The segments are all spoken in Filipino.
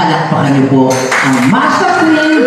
Palakpakan niyo po ang Master Queen,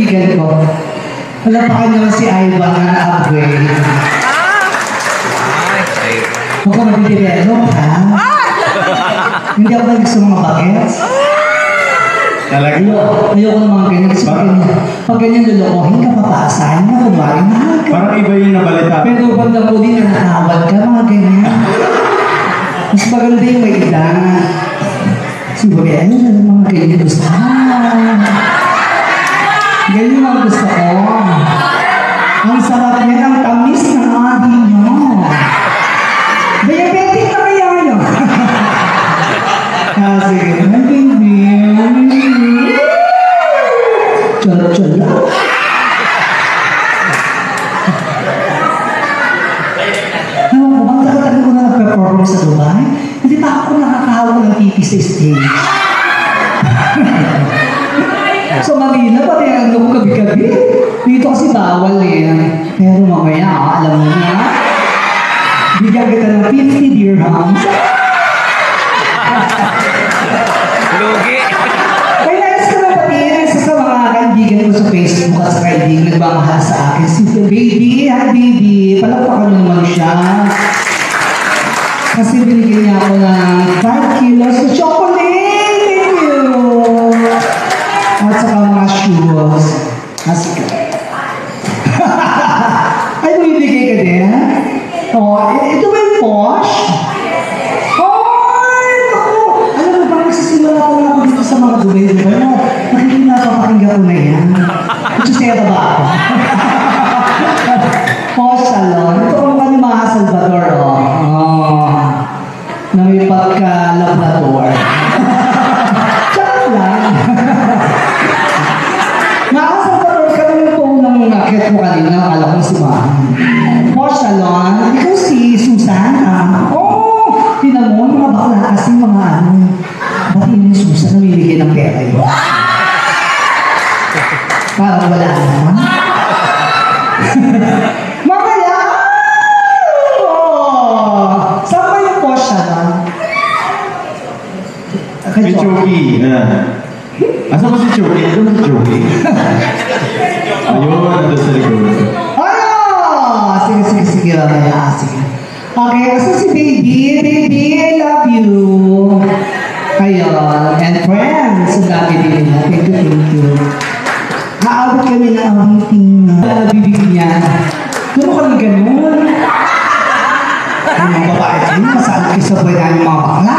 kaibigan ko? Wala pa kanya si Ivan na na-upgrade. Huwag ka magdidirelo, ha? Hindi ako gusto mga bagets. Talaga? Ayoko, ayoko ng mga ganyan. Kasi pag ganyan, pag ganyan lulukohin ka, papaasahin na, kumari na. Parang iba yung nabalita. Pero bandang huli na nakawal ka, mga ganyan. Mas maganda yung may edad. Siguro, ayun, ano mga ganyan gusto ko. Ganyan ang gusto ko. Ang sarap niya, ang tamis ng adi niyo. Diabetic na kaya niyo. baby. Chola-chola. Alam mo, bang tagal-tagal ko na nag-perform sa Dubai? Hindi pa ako nakakahawak ng TV sa stage. Gabi-gabi. Dito kasi bawal eh. Pero mamaya, ah, alam mo na, bigyan kita ng 50 dirhams. Lugi. Kaya nais ko na pati isa sa mga kaibigan ko sa Facebook at sa kaibigan nagmamahal sa akin. Si Baby, hi Baby. Palakpakan mo naman siya. Kasi binigyan niya ako ng Oh, ito ba yung Posh? Ay, naku! Alam mo ba, nagsisimula na ako dito sa mga Dubai, di ba? Nakikita ko, pakinggan ko na yan. Kutsusera ba ako? Posh Salon. Kay Si Joey. Chucky. Ah. Asa ba si Chucky? Ba si Chucky? Ayun, nandun sa likod. Ah! Sige, sige, sige. Okay, ah, sige. Okay, asa si baby? Baby, I love you. Ayun. And friends, ang dami din nila. Thank you, thank you. Kami ng awiting uh, bibig niya. Gano'n kami ganun. Yung mga babae kayo sa buhay namin mga bakla.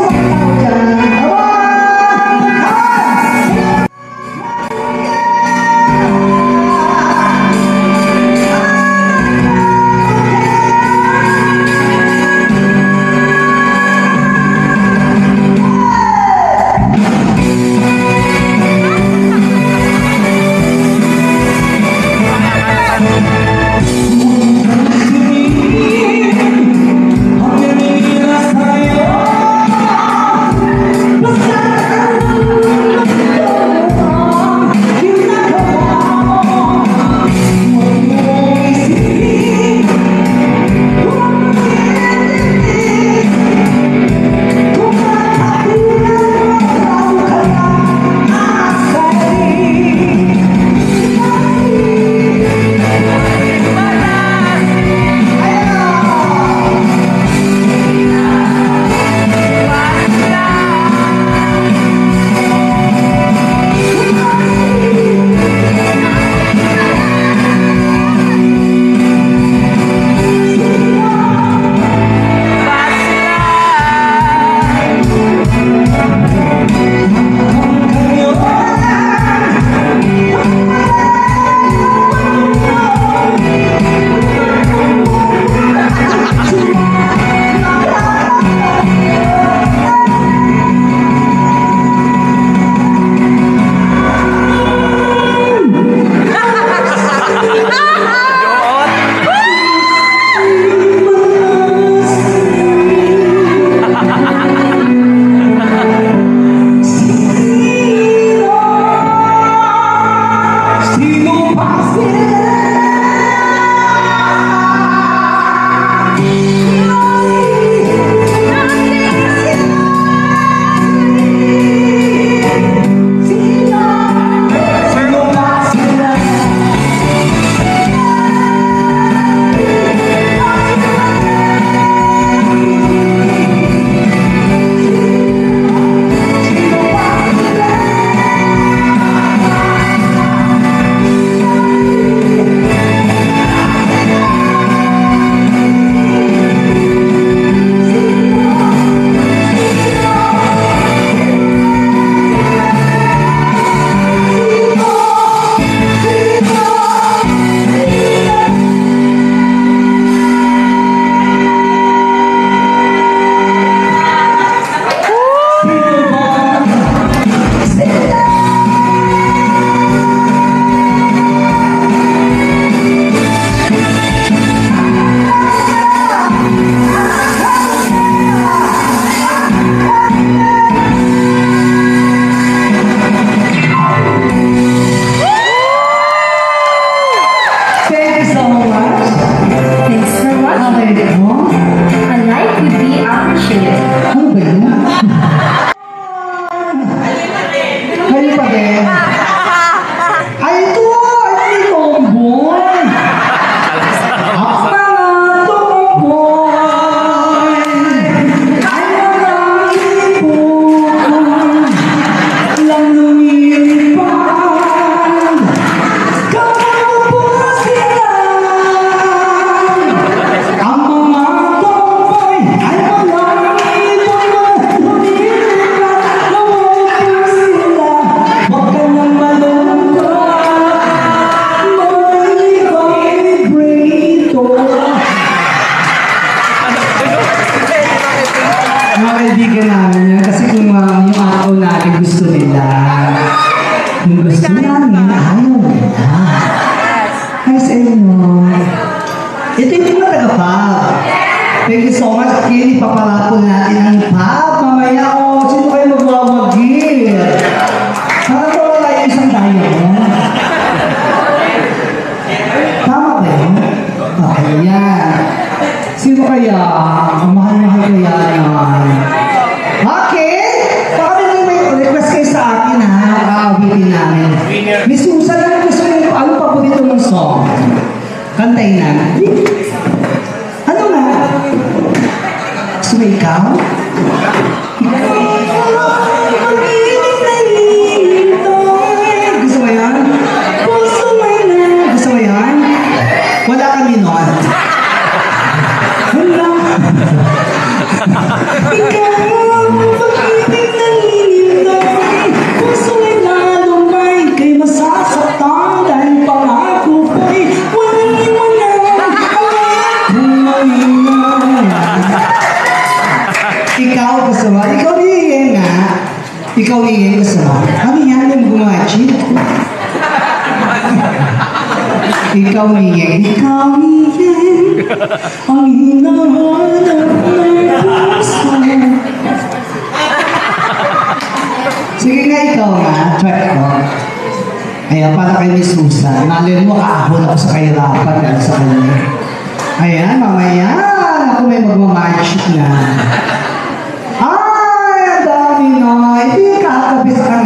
Kantay na. Ano nga? Sumigaw? Ikaw? Ikaw eh, ingay ka sa Ano yan ano yung gumawa, Chip? Ikaw ingay. Ikaw ingay. Ang hinahan ng puso. Sige nga ikaw nga. Try ko. Ayan, para kay Miss Susan. Malin mo, kaahon ako sa kahirapan dahil sa kanya. Ayan, mamaya. Ako may magmamatch na.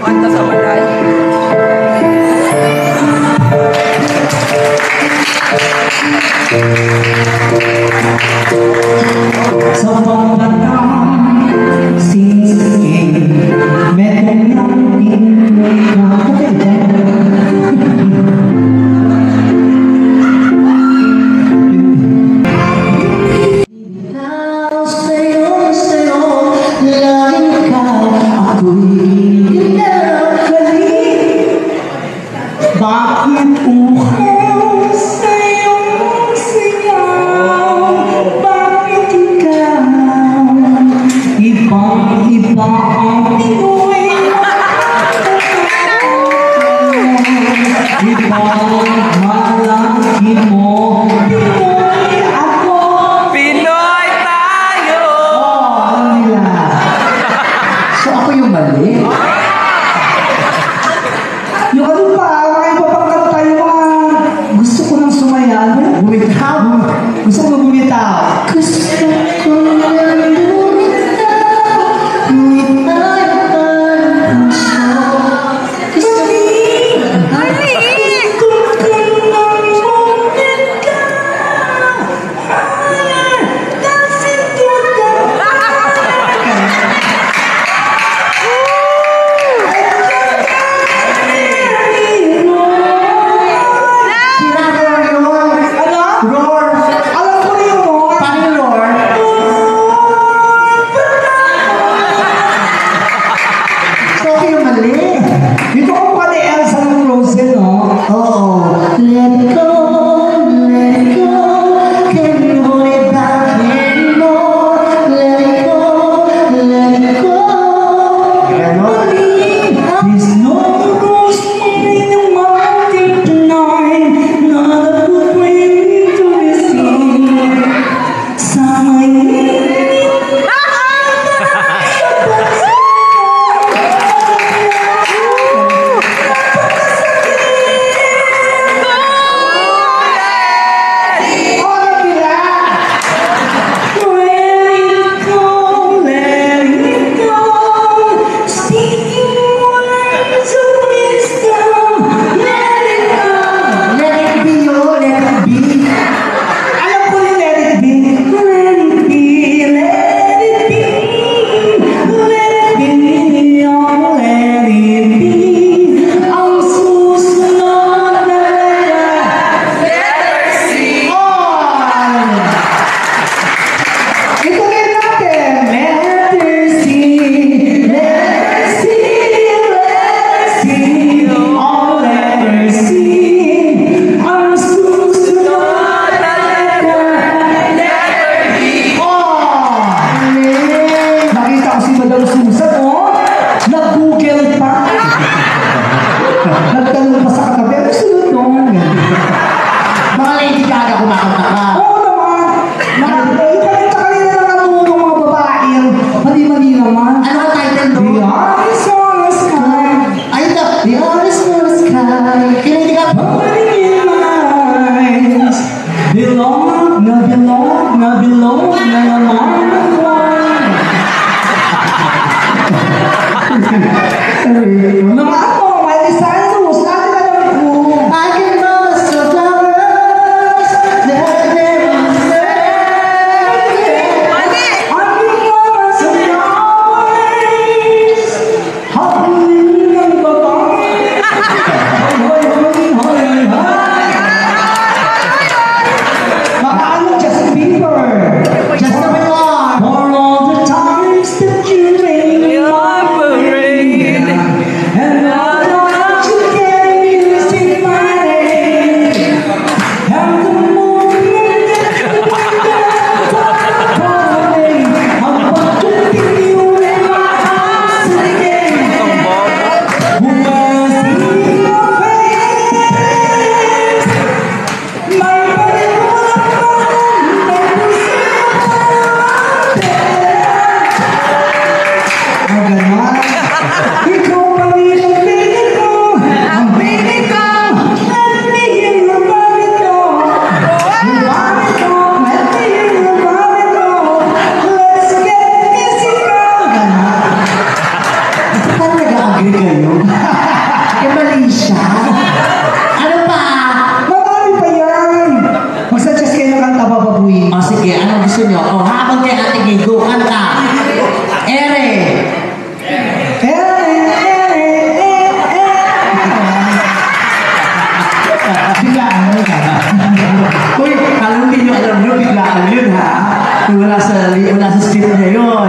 cuántas ahora. Amém. let go.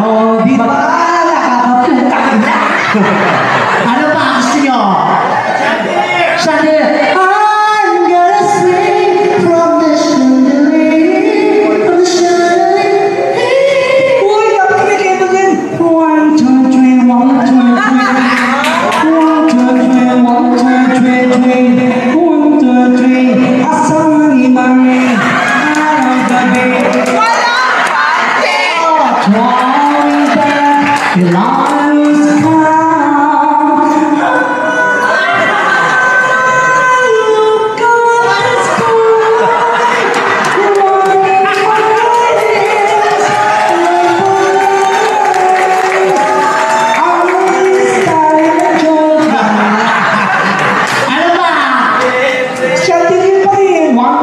Oh, di ba? Nakapunta ka na!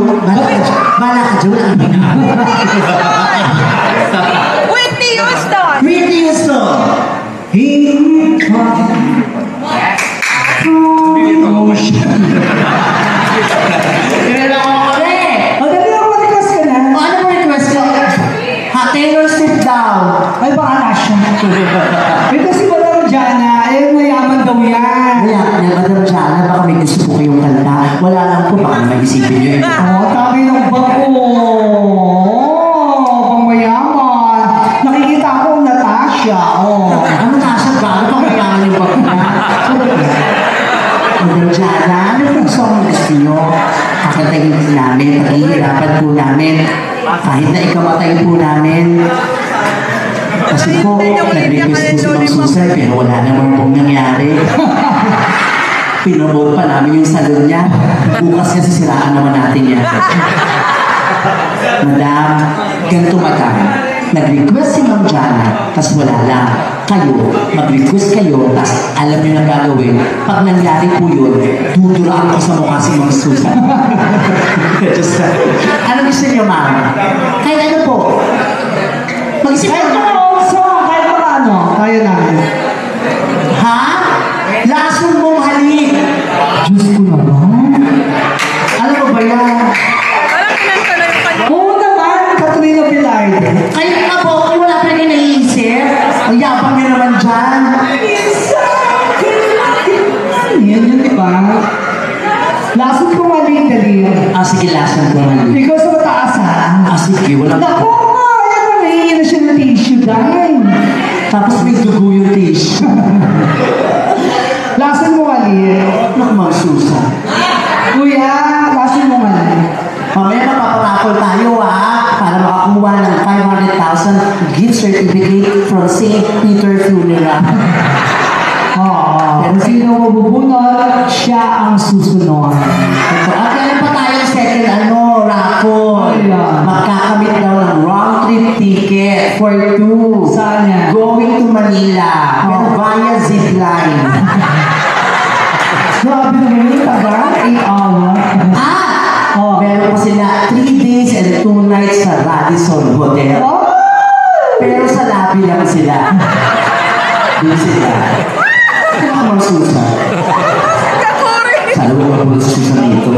Bala ka, bala ka, Joel. Jana. Nag-request si Ma'am Jana, tapos wala lang. Kayo, mag-request kayo, tapos alam niyo na gagawin. Pag nangyari po yun, duduraan ko sa mukha si Ma'am Susan. Just, ano gusto niyo, Ma'am? Kaya ano po? Mag-isip kayo na ako song, kahit mga ano. Kaya namin. Ha? Lasong mong halik. Diyos ko naman. Ano ba ba yan? Kayo nga po, kayo wala talaga naiisip. Ang yabang nyo naman dyan. Yan yun, di ba? Lason ko mali-dali. Ah, sige, lason ko mali. Ikaw sa mataas, ha? Ah, sige, wala. Naku, nga, yan na naiinis siya ng tissue dahil. Tapos may dugo yung tissue. lason mo mali. Nakmang susa. Ah! From St. Peter Funeral. Oo. Kung sino mabubunot, siya ang susunod. Ito, at meron pa tayong second ano, raffle. Magkakamit daw ng round trip ticket for two. Saan yan? Going to Manila. Pero via zipline. Grabe naman yung taga, 8 hours. ah! Oh. Meron pa sila 3 days and 2 nights sa Radisson Hotel. Oh! Susa. Sana mo mga susa dito.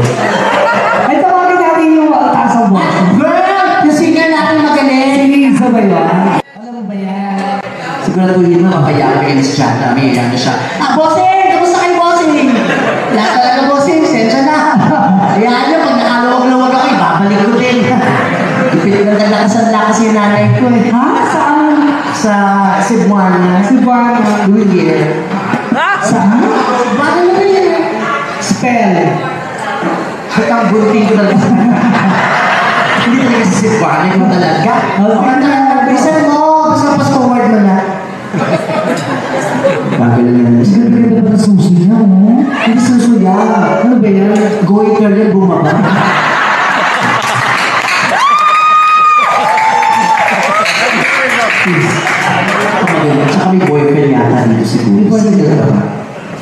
Ay, tawagin natin yung taas ang buwan. Girl! Yung singer natin magaling! Isa ba yun? Alam mo ba yan? Siguraduhin mo, mapayaman kayo sa chat namin. Yan na siya. Ah, bossing! Kamusta kayo, bossing? Lahat talaga, bossing. Sensya na. Hayaan nyo, pag nakalawag-lawag ako, ibabalik ko din. Ipit ng kalakasan lang kasi yung nanay ko eh. Ha? Saan? Sa Cebuana. Cebuana. Lulier. Saan? Na ba yun? Spell. At ang bunting ko talaga. Hindi talaga Cebuana mo talaga. Okay na. Bisan mo. Basta pas forward mo na. Bagay lang yan. Ang ganda ba susi niya? Hindi susuya. Ano ba yan? Goiter yan bumaba. Tsaka may boyfriend yata dito siguro. Boyfriend Sige ka ba?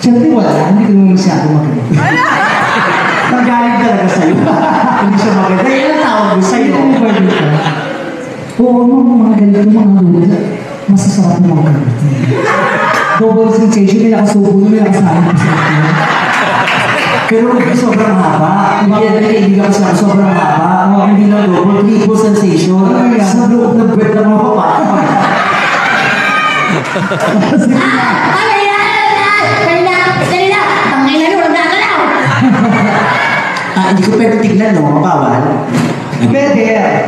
Siyempre wala, hindi ko naman masyado magaling. Nagaling talaga sa'yo. Hindi siya maganda. Yan ang tawag ko sa'yo. Sa'yo mo pwede ka? Oo, mga mga ganito, mga lulo. Masasarap ng mga ganito. Double sensation, may nakasubo, may nakasama. Pero sobrang haba. Hindi yan na kaibigan ko sa sobrang haba. Oh, hindi lang double, triple sensation. Ano? Sa loob ng bed ng mga pa. Ano yan? Hindi ko pwede tignan, no? Bawal. Pwede.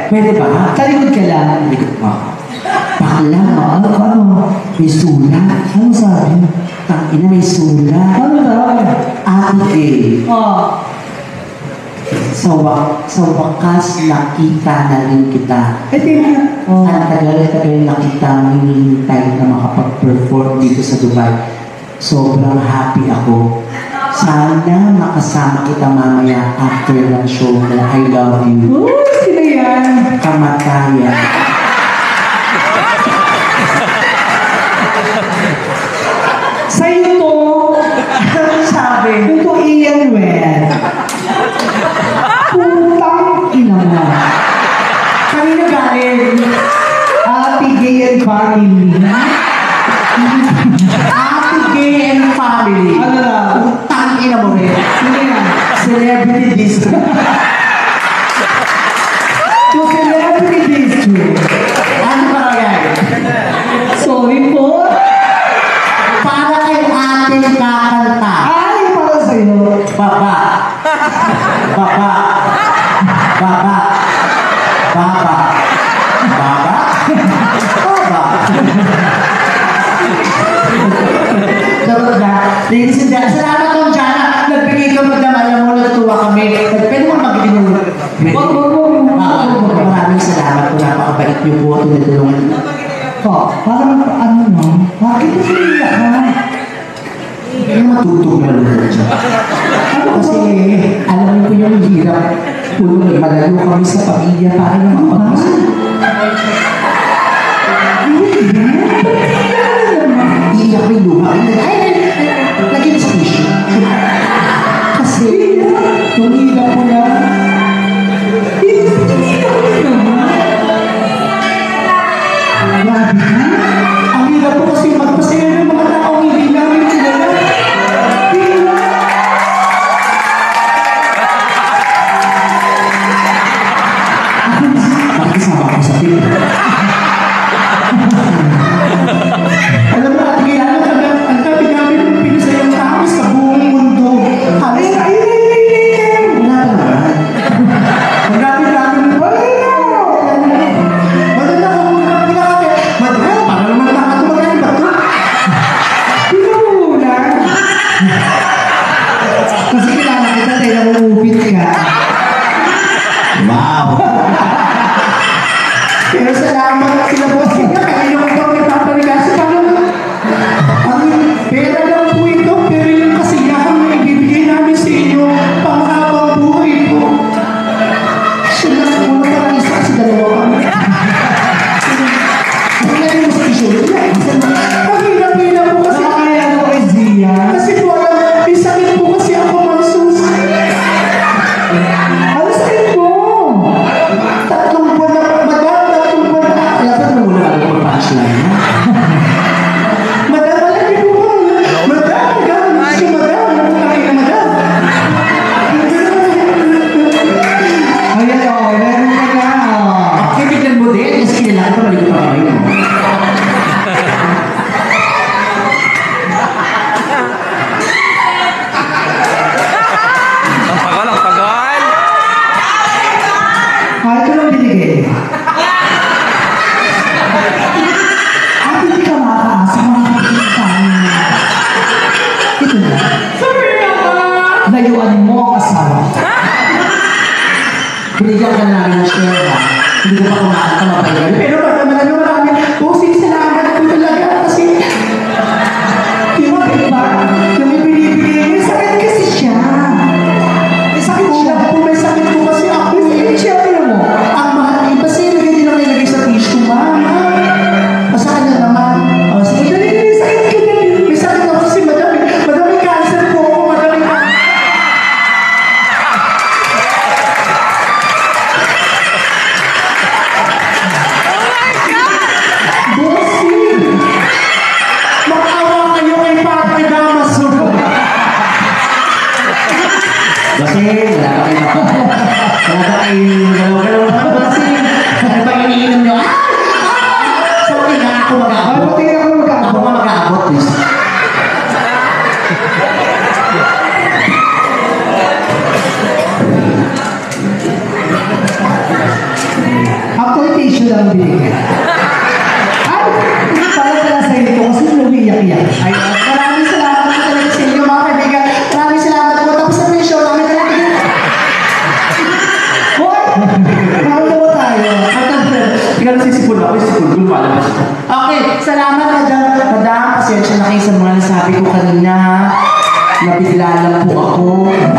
Pwede ba? Talikod ka lang. Ko pa. Bakla. Ano, ano? May sulat. Ano sabi? Tangina, may sulat. Ano? Ate Kay, Oh, sa, wa- sa wakas nakita na rin kita. eh, tingnan. Oh. Ang tagal-tagal na kita hinihintay na makapag-perform dito sa Dubai. Sobrang happy ako. Sana makasama kita mamaya after ng show na I love you. Oh, sino yan? Kamatayan. Celebrity District. To Celebrity District. Ano ba yan? Sorry po. Para kay ating kakanta. Ay, para sa'yo. Baba. Baba. Baba. Baba. Baba. Baba. Charot na. Ladies and gentlemen, Niyo po. Tinutulungan niyo. Oh, parang ano no? Bakit mo siniya ka? Yung matutog na lang dyan. Ano kasi, alam niyo po yung hirap. Pulo malayo kami sa pamilya para naman magmahal. Iiyak may ay, lagyan sa tissue. Kasi, yung hirap ko na, Grabe ka. ang hirap ko kasi magpasaya ng mga taong Hindi ko pa kumakain Maria. Ayun. Maraming salamat po talaga sa inyo, mga kaibigan. Maraming salamat po. Tapos na po yung show namin talaga. What? Nakatawa tayo. Tingnan si Sipul ako. Sipul, kung palabas. Okay, salamat madam. Madam, pasensya na kayo sa mga nasabi ko kanina, ha? Lang po ako.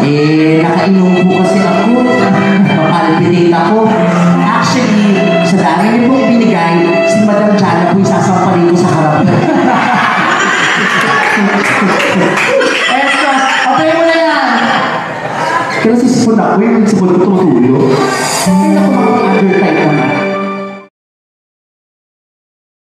Eh, nakainom po kasi ako. Mapalpitate ako. Actually, sa dami niyo po binigay, si Madam Jana po isasamparin ko sa Extra. Patay mo na yan. Kaya sisipon ako yung sipon ko to.